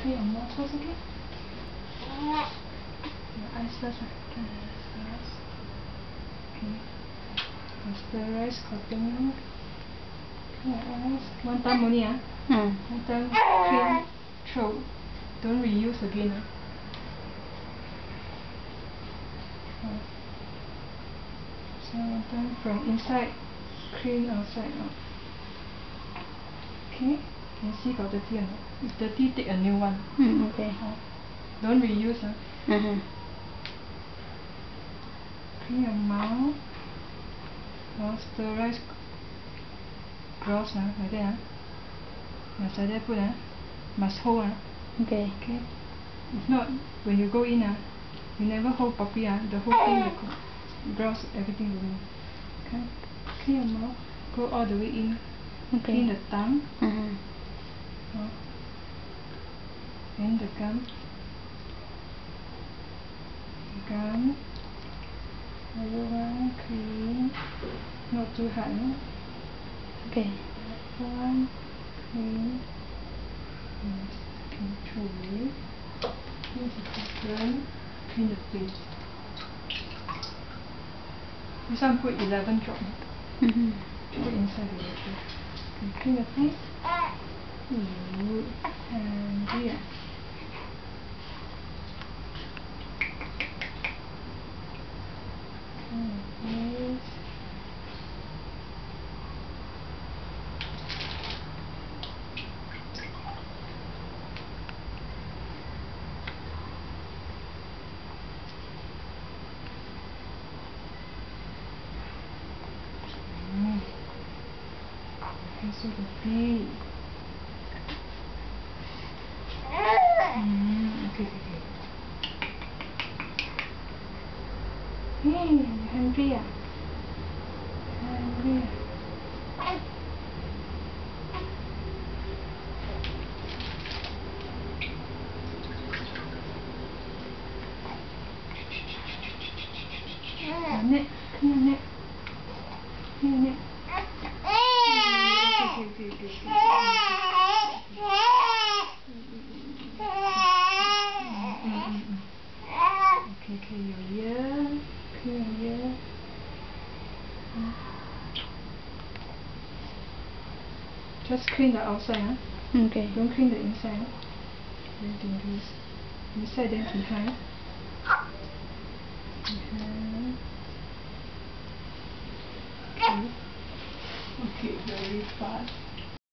Clean your mouth first, okay? Your eyes first, ah. Clean your eyes first. Okay. You sterilize cotton. Clean your eyes. One time only, ah. Mm. One time clean, throw. Don't reuse again, ah. Oh. So one time from inside, clean outside. Oh. Okay, can see got dirty or not? If dirty, take a new one. Mm, okay. Oh. Don't reuse. Ah. Uh-huh. Clean your mouth. Oh, sterilize gauze ah, like that. Ah. Must like that put. Ah. Must hold. Ah. Okay. Okay. If not, when you go in, ah, you never hold properly. Ah. The whole thing, co- gauze, everything will move. Okay. Clean your mouth. Go all the way in. Clean the Okay. tongue. Oh. And the gum. Gum. Other one clean. Not too hard, no? Okay. One clean. Yes, clean through. Clean the cotton. Clean the face. This one put 11 drop. Mm-hmm. Put inside the water. Okay, clean the face. Ooh, and here. ねえねえね。えね。Just clean the outside, huh? Okay. Don't clean the inside. Very dangerous. Inside then behind. Behind. Okay. Okay, very fast.